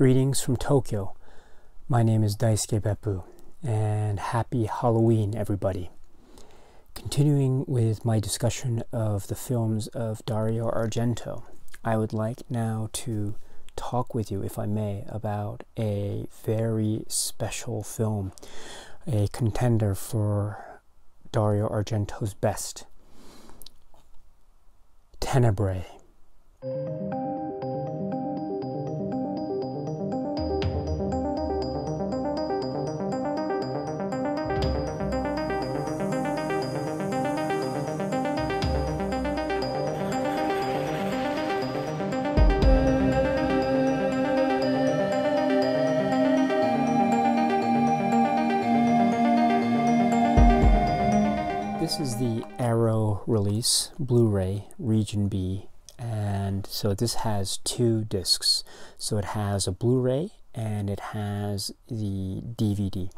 Greetings from Tokyo. My name is Daisuke Beppu, and happy Halloween, everybody. Continuing with my discussion of the films of Dario Argento, I would like now to talk with you, if I may, about a very special film, a contender for Dario Argento's best Tenebrae. This is the Arrow release, Blu-ray, Region B, and so this has two discs. So it has a Blu-ray and it has the DVD.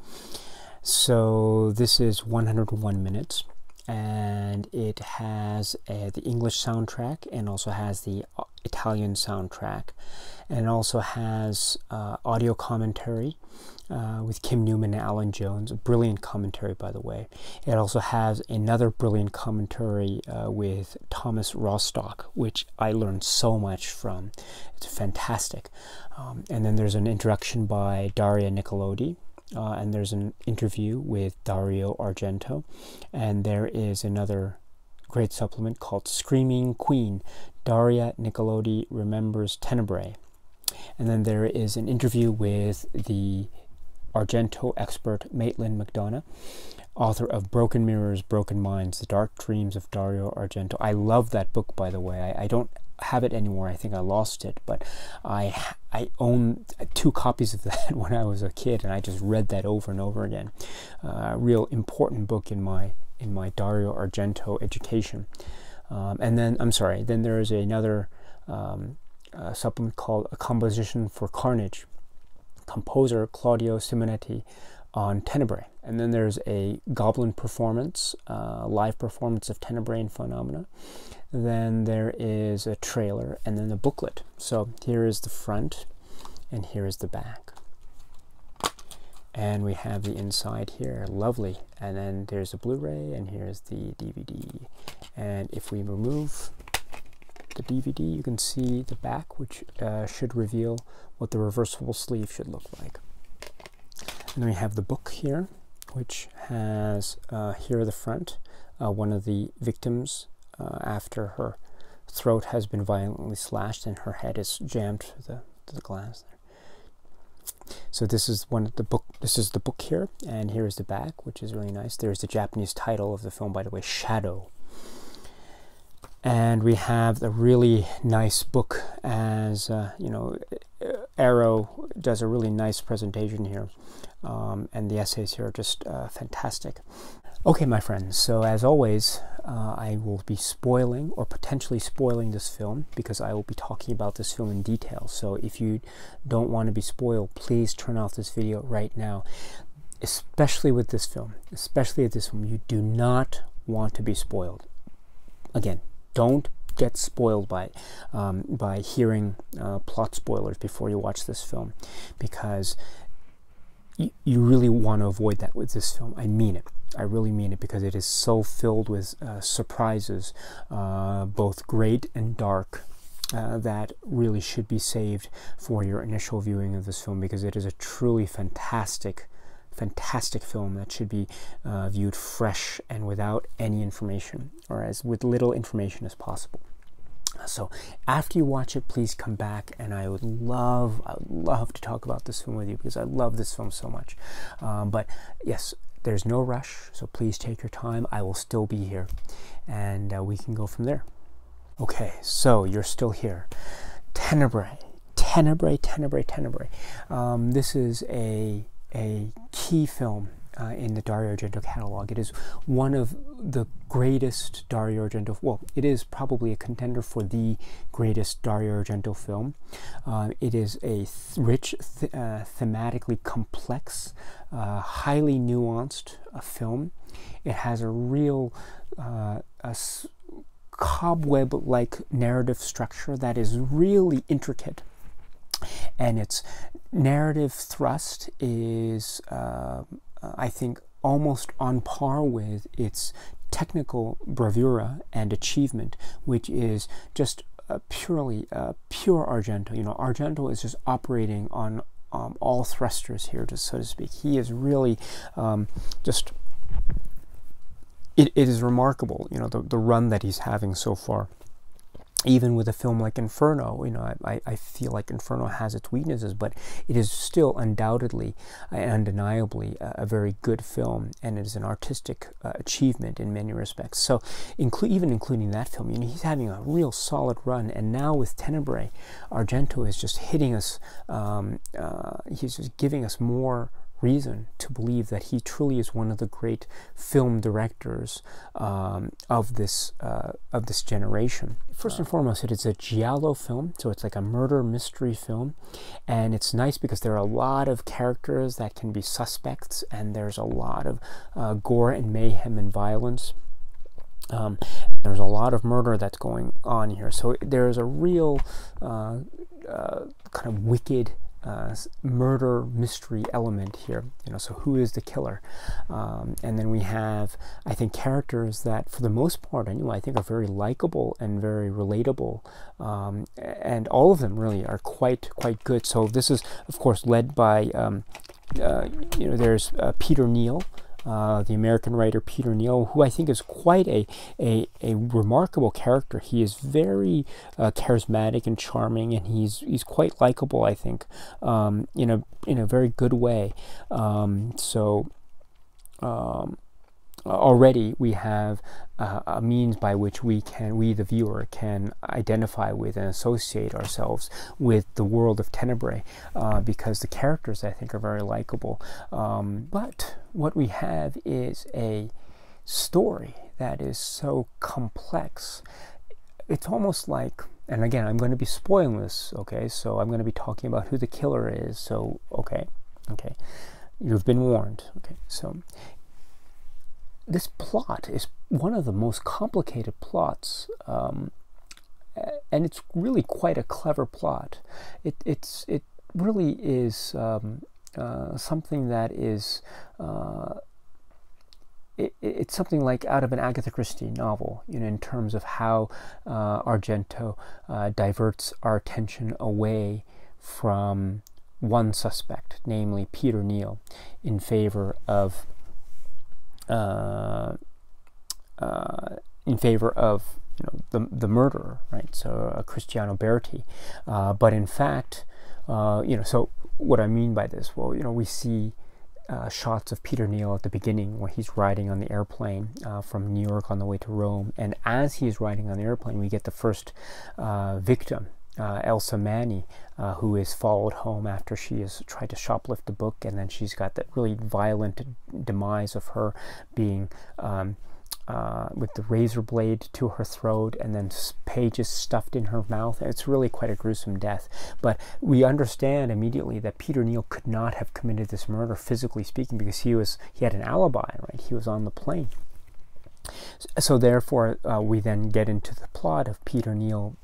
So this is 101 minutes and it has uh, the English soundtrack and also has the uh, Italian soundtrack and it also has uh, audio commentary uh, with Kim Newman and Alan Jones, a brilliant commentary by the way. It also has another brilliant commentary uh, with Thomas Rostock, which I learned so much from. It's fantastic. Um, and then there's an introduction by Daria Nicolodi, uh, and there's an interview with Dario Argento, and there is another great supplement called Screaming Queen. Daria Nicolodi remembers Tenebrae. And then there is an interview with the Argento expert Maitland McDonagh, author of Broken Mirrors, Broken Minds, The Dark Dreams of Dario Argento. I love that book, by the way. I, I don't have it anymore. I think I lost it, but I I own two copies of that when I was a kid, and I just read that over and over again. Uh, a real important book in my in my Dario Argento education. Um, and then I'm sorry. Then there is another um, uh, supplement called A Composition for Carnage, composer Claudio Simonetti on Tenebrae. And then there's a Goblin performance, uh, live performance of Tenebrae and Phenomena. Then there is a trailer and then a booklet. So here is the front and here is the back. And we have the inside here, lovely. And then there's a Blu-ray and here's the DVD. And if we remove the DVD, you can see the back, which uh, should reveal what the reversible sleeve should look like. And then we have the book here, which has uh, here the front, uh, one of the victims uh, after her throat has been violently slashed and her head is jammed to the, to the glass. So this is one of the book. This is the book here, and here is the back, which is really nice. There's the Japanese title of the film, by the way, Shadow. And we have a really nice book, as uh, you know, Arrow does a really nice presentation here, um, and the essays here are just uh, fantastic. Okay, my friends, so as always, uh, I will be spoiling or potentially spoiling this film because I will be talking about this film in detail. So if you don't want to be spoiled, please turn off this video right now. Especially with this film, especially at this film, you do not want to be spoiled. Again, don't get spoiled by um, by hearing uh, plot spoilers before you watch this film because you really want to avoid that with this film. I mean it. I really mean it because it is so filled with uh, surprises, uh, both great and dark, uh, that really should be saved for your initial viewing of this film because it is a truly fantastic, fantastic film that should be uh, viewed fresh and without any information, or as with little information as possible. So after you watch it, please come back, and I would love, I would love to talk about this film with you because I love this film so much. Um, but yes, there's no rush, so please take your time. I will still be here, and uh, we can go from there. Okay, so you're still here. Tenebrae, Tenebrae, Tenebrae, Tenebrae. Um, this is a a key film uh, in the Dario Argento catalog. It is one of the greatest Dario Argento. Well, it is probably a contender for the greatest Dario Argento film. Uh, it is a th rich, th uh, thematically complex, uh, highly nuanced uh, film. It has a real uh, a cobweb-like narrative structure that is really intricate and its narrative thrust is, uh, I think, almost on par with its technical bravura and achievement, which is just uh, purely uh, pure Argento. You know, Argento is just operating on um, all thrusters here, just so to speak. He is really um, just. It, it is remarkable, you know, the, the run that he's having so far even with a film like Inferno, you know, I, I feel like Inferno has its weaknesses, but it is still undoubtedly and undeniably a, a, very good film, and it is an artistic uh, achievement in many respects. So, inclu- even including that film, you know, he's having a real solid run, and now with Tenebrae, Argento is just hitting us. Um, uh, he's just giving us more reason to believe that he truly is one of the great film directors um, of this uh, of this generation. First and foremost, it is a giallo film, so it's like a murder mystery film, and it's nice because there are a lot of characters that can be suspects, and there's a lot of uh, gore and mayhem and violence. Um, there's a lot of murder that's going on here, so there's a real uh, uh kind of wicked uh, murder mystery element here. You know, so who is the killer? Um, and then we have, I think, characters that, for the most part, anyway, I think are very likable and very relatable, um, and all of them really are quite quite good. So this is, of course, led by, um, uh, you know, there's uh, Peter Neal. Uh, the American writer Peter Neal, who I think is quite a, a, a remarkable character. He is very uh, charismatic and charming, and he's he's quite likable. I think um, in a in a very good way. Um, so. Um, already we have uh, a means by which we can, we the viewer, can identify with and associate ourselves with the world of Tenebrae, uh, because the characters I think are very likable. Um, but what we have is a story that is so complex. It's almost like, and again, I'm going to be spoiling this, okay? So I'm going to be talking about who the killer is. So, okay, okay. You've been warned. Okay, so this plot is one of the most complicated plots, um, and it's really quite a clever plot. It it's it really is um, uh, something that is. Uh, it, it's something like out of an Agatha Christie novel, you know, in terms of how uh, Argento uh, diverts our attention away from one suspect, namely Peter Neal, in favor of uh, uh, in favor of you know the the murderer, right? So uh, Cristiano Berti, uh, but in fact, you know, so what I mean by this, well, you know, we see. Uh, shots of Peter Neal at the beginning where he's riding on the airplane uh, from New York on the way to Rome. And as he is riding on the airplane, we get the first uh, victim uh, Elsa Manni, uh, who is followed home after she has tried to shoplift the book, and then she's got that really violent demise of her being um, uh, with the razor blade to her throat and then pages stuffed in her mouth. It's really quite a gruesome death. But we understand immediately that Peter Neal could not have committed this murder, physically speaking, because he was he had an alibi, right? He was on the plane. So therefore, uh, we then get into the plot of Peter Neal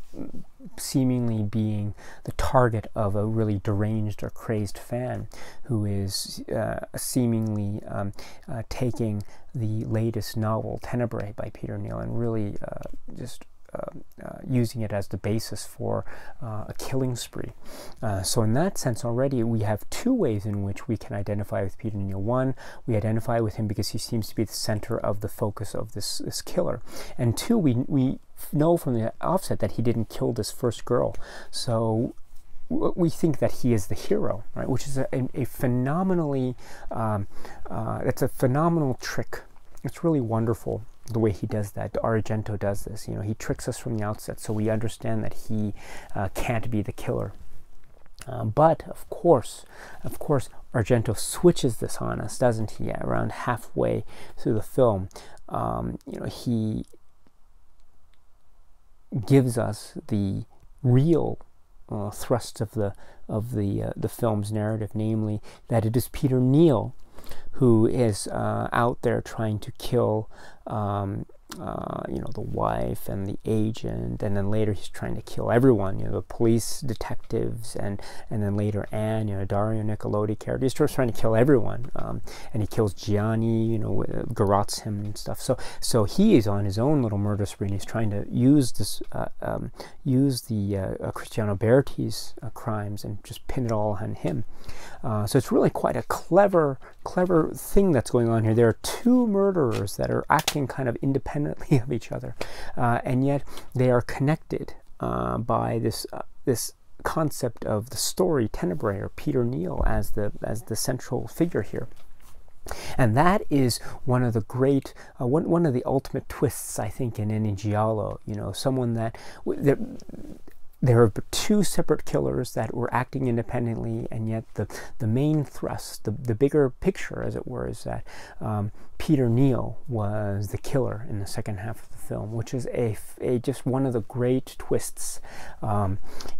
seemingly being the target of a really deranged or crazed fan who is uh, seemingly um, uh, taking the latest novel, Tenebrae, by Peter Neal, and really uh, just using it as the basis for uh, a killing spree. Uh, so, in that sense, already we have two ways in which we can identify with Peter Neal. One, we identify with him because he seems to be the center of the focus of this, this killer. And two, we, we know from the offset that he didn't kill this first girl. So, we think that he is the hero, right? Which is a, a, phenomenally, um, uh, it's a phenomenal trick. It's really wonderful the way he does that. Argento does this. You know, he tricks us from the outset, so we understand that he uh, can't be the killer. Uh, but of course, of course, Argento switches this on us, doesn't he? Around halfway through the film, um, you know, he gives us the real uh, thrust of the of the uh, the film's narrative, namely that it is Peter Neal who is uh, out there trying to kill um, uh, you know, the wife and the agent, and then later he's trying to kill everyone, you know, the police detectives, and and then later Anne, you know, Daria Nicolodi character, he's trying to kill everyone, um, and he kills Gianni, you know, garrots him and stuff. So so he is on his own little murder spree, and he's trying to use this, uh, um, use the uh, uh, Cristiano Berti's uh, crimes and just pin it all on him. so it's really quite a clever clever thing that's going on here. There are two murderers that are acting kind of independently of each other, uh, and yet they are connected uh, by this uh, this concept of the story Tenebrae or Peter Neal as the as the central figure here. And that is one of the great, uh, one, one of the ultimate twists, I think, in any giallo. You know, someone that, that there are two separate killers that were acting independently, and yet the, the main thrust, the, the bigger picture, as it were, is that um, Peter Neal was the killer in the second half of the film, which is a, a just one of the great twists um,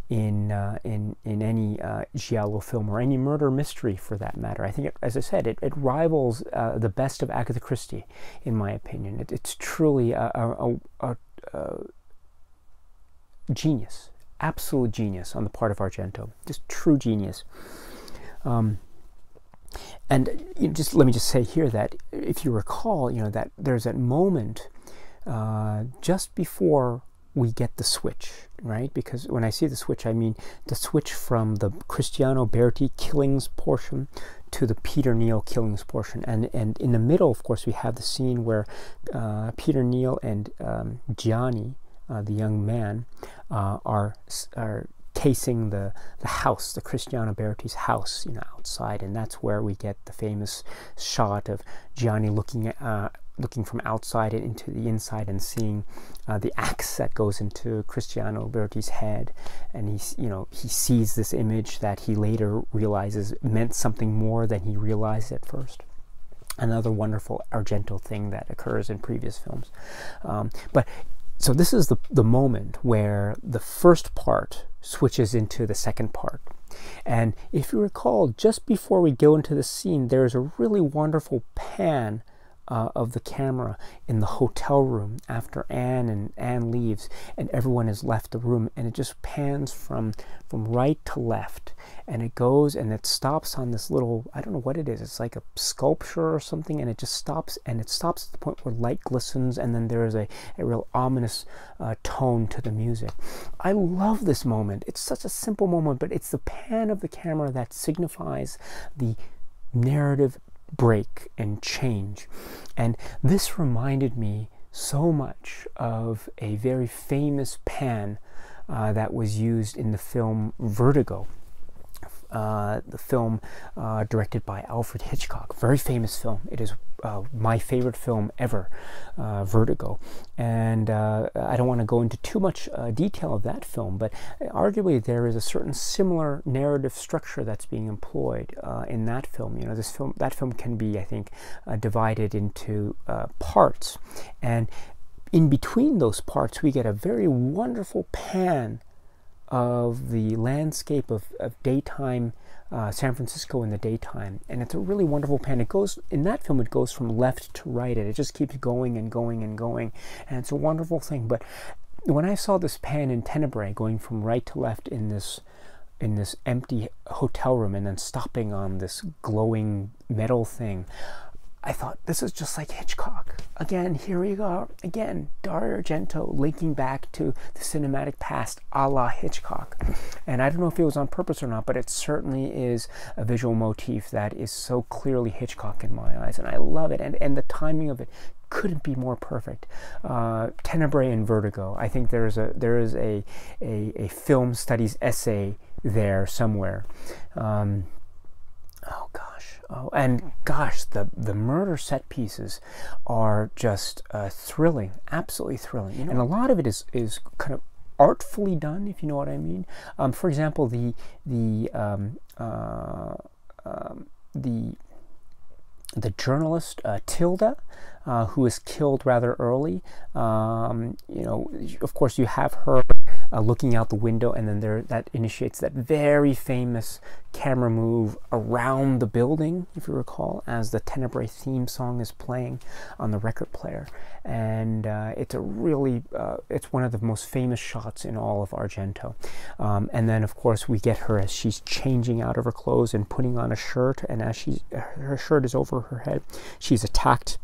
in, uh, in, in any uh, Giallo film or any murder mystery for that matter. I think, it, as I said, it, it rivals uh, the best of Agatha Christie, in my opinion. It, it's truly a, a, a, a genius absolute genius on the part of Argento, just true genius. Um, and just let me just say here that if you recall, you know that there's that moment uh, just before we get the switch, right? Because when I say the switch, I mean the switch from the Cristiano Berti killings portion to the Peter Neal killings portion. And, and in the middle, of course, we have the scene where uh, Peter Neal and um, Gianni, uh, the young man, uh, are are casing the the house, the Cristiano Berti's house, you know, outside, and that's where we get the famous shot of Gianni looking at. Uh, looking from outside and into the inside and seeing uh, the axe that goes into Cristiano Berti's head, and he's you know he sees this image that he later realizes meant something more than he realized at first another wonderful Argento thing that occurs in previous films. Um, but so this is the, the moment where the first part switches into the second part. And if you recall, just before we go into the scene, there's a really wonderful pan uh, of the camera in the hotel room after Anne and Anne leaves and everyone has left the room and it just pans from from right to left. And it goes and it stops on this little I don't know what it is it's like a sculpture or something and it just stops and it stops at the point where light glistens and then there is a, a real ominous uh, tone to the music. I love this moment. It's such a simple moment but it's the pan of the camera that signifies the narrative break and change. And this reminded me so much of a very famous pan uh, that was used in the film Vertigo. Uh, the film uh, directed by Alfred Hitchcock, very famous film. It is uh, my favorite film ever, uh, Vertigo. And uh, I don't want to go into too much uh, detail of that film, but arguably there is a certain similar narrative structure that's being employed in that film. You know, this film, that film can be, I think, divided into parts, and in between those parts, we get a very wonderful pan of the landscape of, of daytime uh, San Francisco in the daytime, and it's a really wonderful pan. It goes in that film. It goes from left to right, and it just keeps going and going and going, and it's a wonderful thing. But when I saw this pan in Tenebrae going from right to left in this in this empty hotel room and then stopping on this glowing metal thing, I thought this is just like Hitchcock. Again, here we go. Again, Dario Argento linking back to the cinematic past a la Hitchcock. And I don't know if it was on purpose or not, but it certainly is a visual motif that is so clearly Hitchcock in my eyes. And I love it. And, and the timing of it couldn't be more perfect. Uh, Tenebrae and Vertigo. I think there is a there is a a, a film studies essay there somewhere. Um, oh God Oh, and gosh, the the murder set pieces are just uh, thrilling, absolutely thrilling. You know, and a lot of it is is kind of artfully done, if you know what I mean. Um, for example, the the um, uh, um, the the journalist uh, Tilda, uh, who is killed rather early. Um, you know, of course, you have her uh, looking out the window, and then there that initiates that very famous camera move around the building, if you recall, as the Tenebrae theme song is playing on the record player. And uh, it's a really, uh, it's one of the most famous shots in all of Argento. Um, and then, of course, we get her as she's changing out of her clothes and putting on a shirt, and as she, her shirt is over her head, she's attacked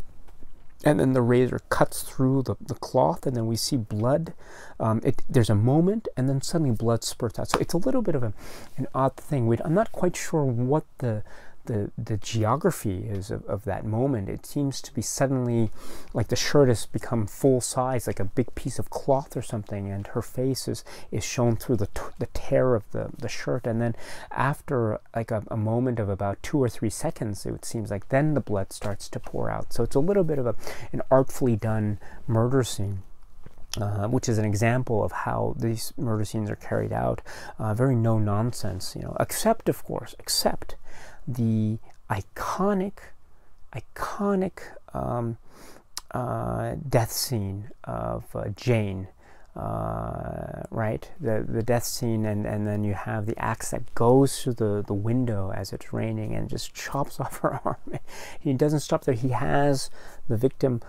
and then the razor cuts through the, the cloth and then we see blood. Um, it, there's a moment and then suddenly blood spurts out. So it's a little bit of a, an odd thing. We, i'm not quite sure what the the, the geography is of, of that moment. It seems to be suddenly like the shirt has become full size, like a big piece of cloth or something, and her face is, is shown through the, the tear of the, the shirt. And then after like a, a moment of about two or three seconds, it seems like then the blood starts to pour out. So it's a little bit of a, an artfully done murder scene. Uh, which is an example of how these murder scenes are carried out. Uh, very no nonsense, you know, except, of course, except the iconic, iconic um, uh, death scene of uh, Jane. Uh, right, the the death scene, and, and then you have the axe that goes through the, the window as it's raining and just chops off her arm. he doesn't stop there. He has the victim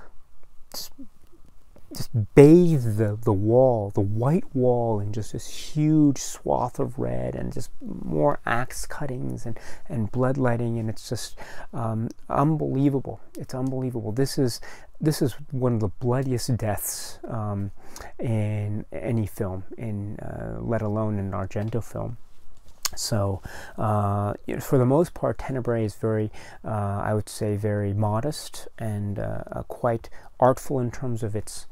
just bathe the, the wall, the white wall, in just this huge swath of red and just more axe cuttings and, and bloodletting. And it's just um, unbelievable. It's unbelievable. This is, this is one of the bloodiest deaths um, in any film, in, uh, let alone an Argento film. So, uh, for the most part, Tenebrae is very, uh, I would say, very modest and uh, quite artful in terms of its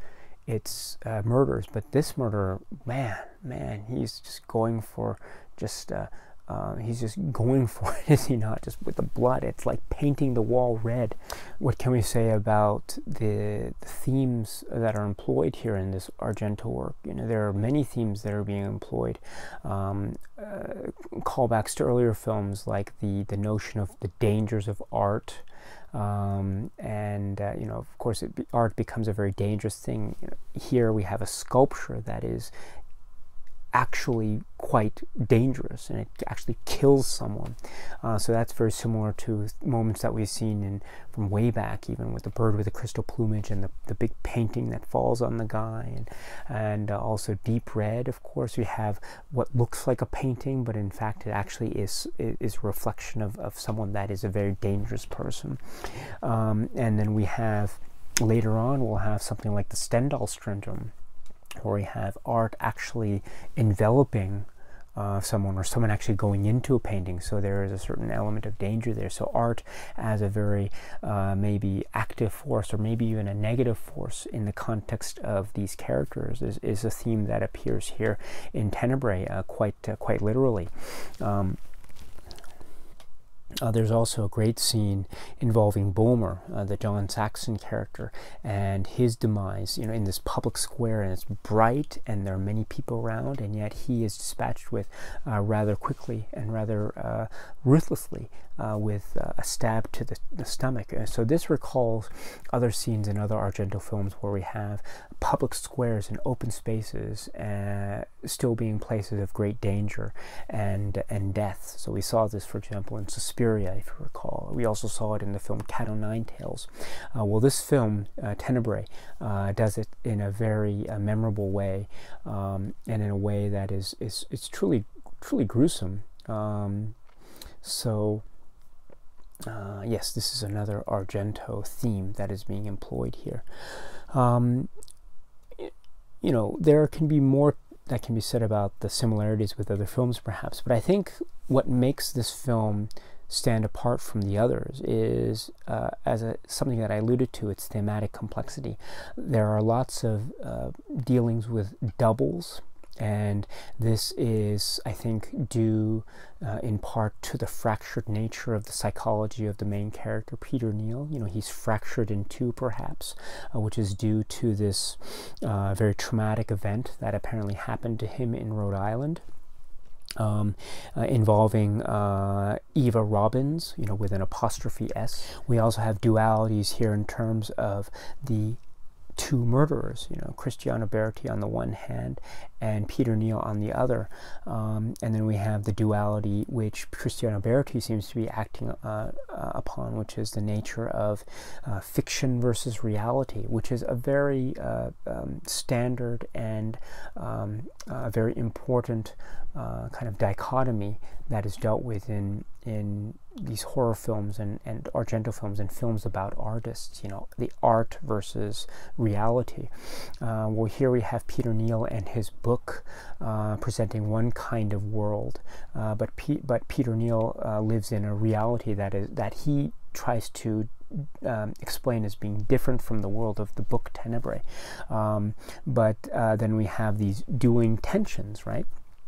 its uh, murders. But this murderer, man, man, he's just going for just. Uh, uh, he's just going for it, is he not? Just with the blood, it's like painting the wall red. What can we say about the, the, themes that are employed here in this Argento work? You know, there are many themes that are being employed. Um, uh, callbacks to earlier films, like the the notion of the dangers of art, um, and uh, you know, of course, it, art becomes a very dangerous thing. Here we have a sculpture that is actually quite dangerous and it actually kills someone. Uh, so that's very similar to moments that we've seen in from way back, even with the bird with the crystal plumage and the, the big painting that falls on the guy, and and uh, also deep red. Of course, we have what looks like a painting, but in fact it actually is is a reflection of, of someone that is a very dangerous person. Um, and then we have later on we'll have something like the Stendhal syndrome where we have art actually enveloping uh, someone or someone actually going into a painting. So there is a certain element of danger there. So art as a very uh, maybe active force or maybe even a negative force in the context of these characters is, is a theme that appears here in Tenebrae uh, quite uh, quite literally. Um, uh, there's also a great scene involving Bullmer, uh, the John Saxon character, and his demise. You know, in this public square, and it's bright, and there are many people around, and yet he is dispatched with uh, rather quickly and rather uh, ruthlessly uh, with uh, a stab to the, the stomach. so this recalls other scenes in other Argento films where we have public squares and open spaces still being places of great danger and and death. So we saw this, for example, in Suspiria, if you recall. We also saw it in the film Cat o' Nine Tails. Uh, well, this film, uh, Tenebrae, uh, does it in a very uh, memorable way, um, and in a way that is is it's truly truly gruesome. Um, so. Uh, yes, this is another Argento theme that is being employed here. Um, you know, there can be more that can be said about the similarities with other films, perhaps. But I think what makes this film stand apart from the others is, uh, as a, something that I alluded to, its thematic complexity. There are lots of uh, dealings with doubles and this is, I think, due uh, in part to the fractured nature of the psychology of the main character, Peter Neal. You know, he's fractured in two, perhaps, uh, which is due to this uh, very traumatic event that apparently happened to him in Rhode Island. Um, uh, involving uh, Eva Robin's, you know, with an apostrophe S. We also have dualities here in terms of the two murderers, you know, Cristiano Berti on the one hand and Peter Neal on the other. Um, and then we have the duality which Cristiano Berti seems to be acting uh, uh, upon, which is the nature of uh, fiction versus reality, which is a very uh, um, standard and um, very important uh, kind of dichotomy that is dealt with in in these horror films and, and Argento films and films about artists, you know, the art versus reality. Uh, well, here we have Peter Neal and his book uh, presenting one kind of world, uh, but P- but Peter Neal uh, lives in a reality that is that he tries to um, explain as being different from the world of the book Tenebrae. Um, but uh, then we have these dueling tensions, right?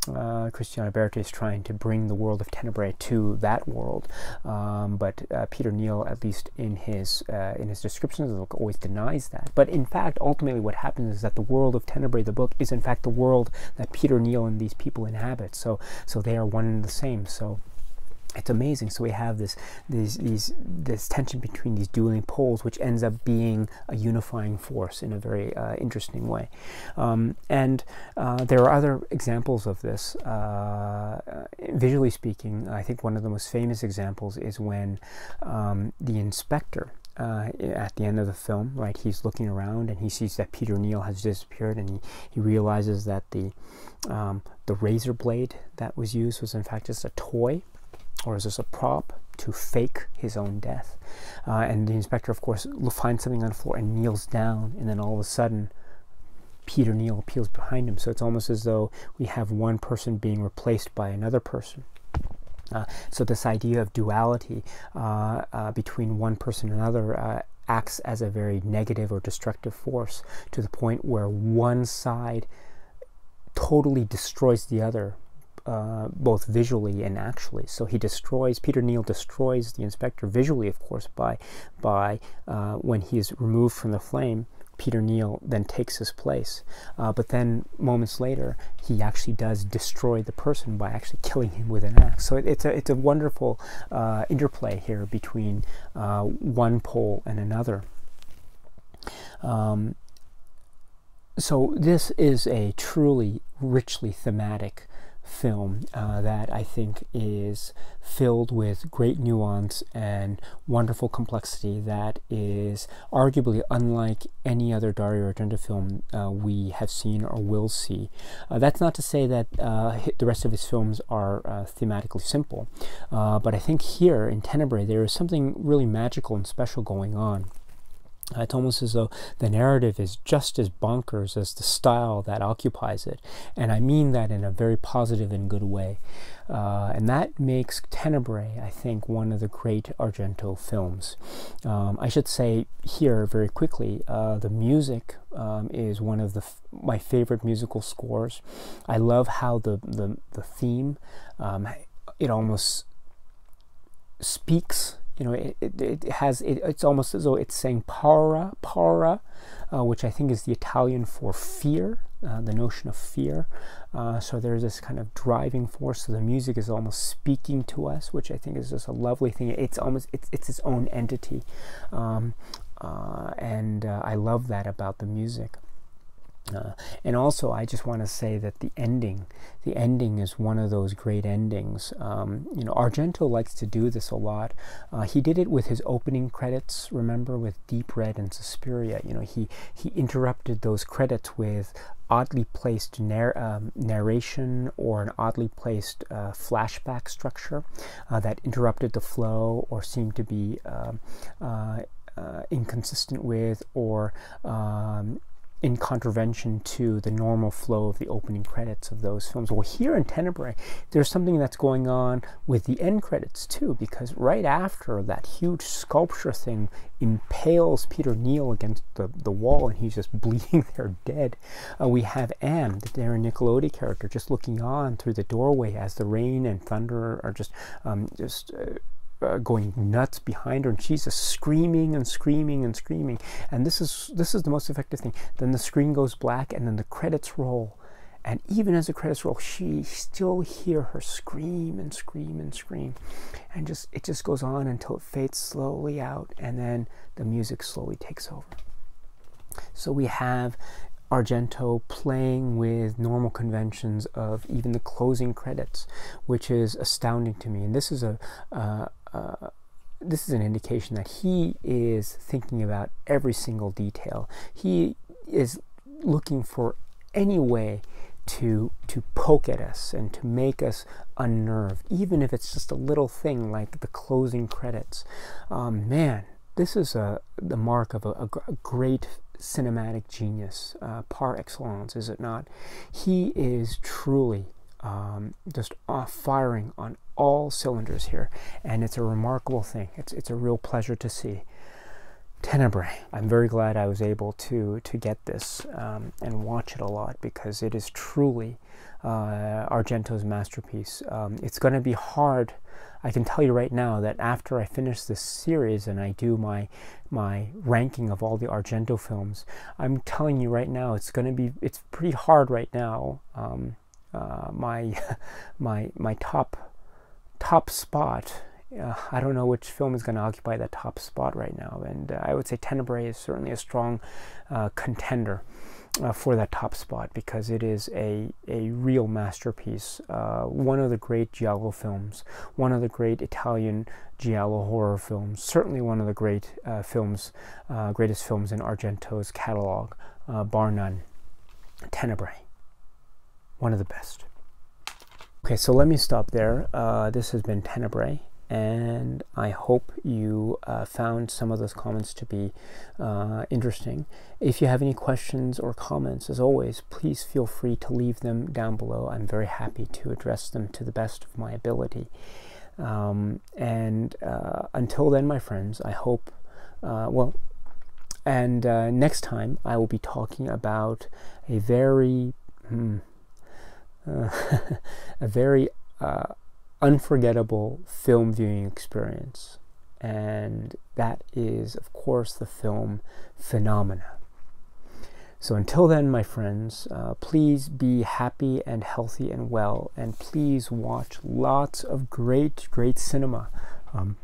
Uh, Cristiano Berti is trying to bring the world of Tenebrae to that world, um, but uh, Peter Neal, at least in his uh, in his descriptions of the book, always denies that. But in fact, ultimately, what happens is that the world of Tenebrae, the book, is in fact the world that Peter Neal and these people inhabit. So, so they are one and the same. So it's amazing. So we have this, these, these, this tension between these dueling poles, which ends up being a unifying force in a very uh, interesting way. Um, and uh, there are other examples of this. Uh, visually speaking, I think one of the most famous examples is when um, the inspector uh, at the end of the film, right? He's looking around and he sees that Peter Neal has disappeared, and he, he realizes that the um, the razor blade that was used was in fact just a toy or is this a prop to fake his own death? Uh, and the inspector, of course, finds something on the floor and kneels down, and then all of a sudden, Peter Neal appears behind him. So it's almost as though we have one person being replaced by another person. Uh, so this idea of duality uh, uh, between one person and another uh, acts as a very negative or destructive force to the point where one side totally destroys the other uh, both visually and actually. So he destroys Peter Neal destroys the inspector visually, of course, by by uh, when he is removed from the flame. Peter Neal then takes his place, uh, but then moments later he actually does destroy the person by actually killing him with an axe. So it, it's a it's a wonderful uh, interplay here between uh, one pole and another. Um, so this is a truly richly thematic film uh, that I think is filled with great nuance and wonderful complexity that is arguably unlike any other Dario Argento film uh, we have seen or will see. Uh, that's not to say that uh, the rest of his films are uh, thematically simple, uh, but I think here in Tenebrae there is something really magical and special going on. It's almost as though the narrative is just as bonkers as the style that occupies it. And I mean that in a very positive and good way. Uh, and that makes Tenebrae, I think, one of the great Argento films. Um, I should say here very quickly uh, the music um, is one of the my favorite musical scores. I love how the, the, the theme, um, it almost speaks you know, it, it, it has, it, it's almost as though it's saying paura, paura, uh, which I think is the Italian for fear, uh, the notion of fear. Uh, so there's this kind of driving force. So the music is almost speaking to us, which I think is just a lovely thing. It's almost, it's, it's its own entity. Um, uh, and uh, I love that about the music. Uh, and also, I just want to say that the ending, the ending is one of those great endings. Um, you know, Argento likes to do this a lot. Uh, he did it with his opening credits. Remember, with Deep Red and Suspiria. You know, he he interrupted those credits with oddly placed narr- um, narration or an oddly placed uh, flashback structure uh, that interrupted the flow or seemed to be um, uh, uh, inconsistent with or um, in contravention to the normal flow of the opening credits of those films. Well, here in Tenebrae, there's something that's going on with the end credits too, because right after that huge sculpture thing impales Peter Neal against the, the wall and he's just bleeding there dead, uh, we have Anne, the Daria Nicolodi character, just looking on through the doorway as the rain and thunder are just um, just uh, uh, going nuts behind her and she's just screaming and screaming and screaming. And this is this is the most effective thing. Then the screen goes black and then the credits roll. And even as the credits roll she still hear her scream and scream and scream. And just it just goes on until it fades slowly out and then the music slowly takes over. So we have Argento playing with normal conventions of even the closing credits, which is astounding to me. And this is a uh, uh, this is an indication that he is thinking about every single detail. He is looking for any way to to poke at us and to make us unnerved, even if it's just a little thing like the closing credits. Um, man, this is a the mark of a, a, great cinematic genius uh, par excellence, is it not? He is truly um, just off firing on all cylinders here, and it's a remarkable thing. It's it's a real pleasure to see. Tenebrae. I'm very glad I was able to to get this um, and watch it a lot because it is truly uh, Argento's masterpiece. Um, it's going to be hard. I can tell you right now that after I finish this series and I do my my ranking of all the Argento films, I'm telling you right now it's going to be it's pretty hard right now. Um, uh, my my my top top spot. Uh, I don't know which film is going to occupy that top spot right now, and uh, I would say Tenebrae is certainly a strong uh, contender uh, for that top spot because it is a, a real masterpiece. One of the great Giallo films, one of the great Italian Giallo horror films, certainly one of the great films, greatest films in Argento's catalog, bar none. Tenebrae, one of the best. Okay, so let me stop there. Uh, this has been Tenebrae and I hope you uh, found some of those comments to be uh, interesting. If you have any questions or comments, as always, please feel free to leave them down below. I'm very happy to address them to the best of my ability. Um, and uh, until then, my friends, I hope, uh, well, and uh, next time I will be talking about a very, hmm, uh, a very unforgettable film viewing experience. And that is, of course, the film Phenomena. So until then, my friends, uh, please be happy and healthy and well, and please watch lots of great, great cinema. Um,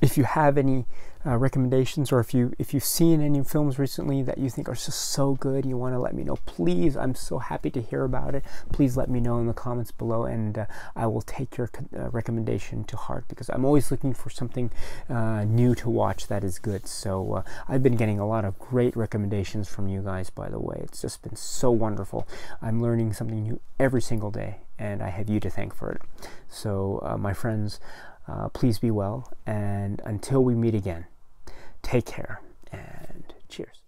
if you have any uh, recommendations or if you if you've seen any films recently that you think are just so good you want to let me know please i'm so happy to hear about it. Please let me know in the comments below and uh, i will take your uh, recommendation to heart because i'm always looking for something uh, new to watch that is good. So uh, i've been getting a lot of great recommendations from you guys by the way. It's just been so wonderful. I'm learning something new every single day and i have you to thank for it. So uh, my friends please be well, and until we meet again, take care and cheers.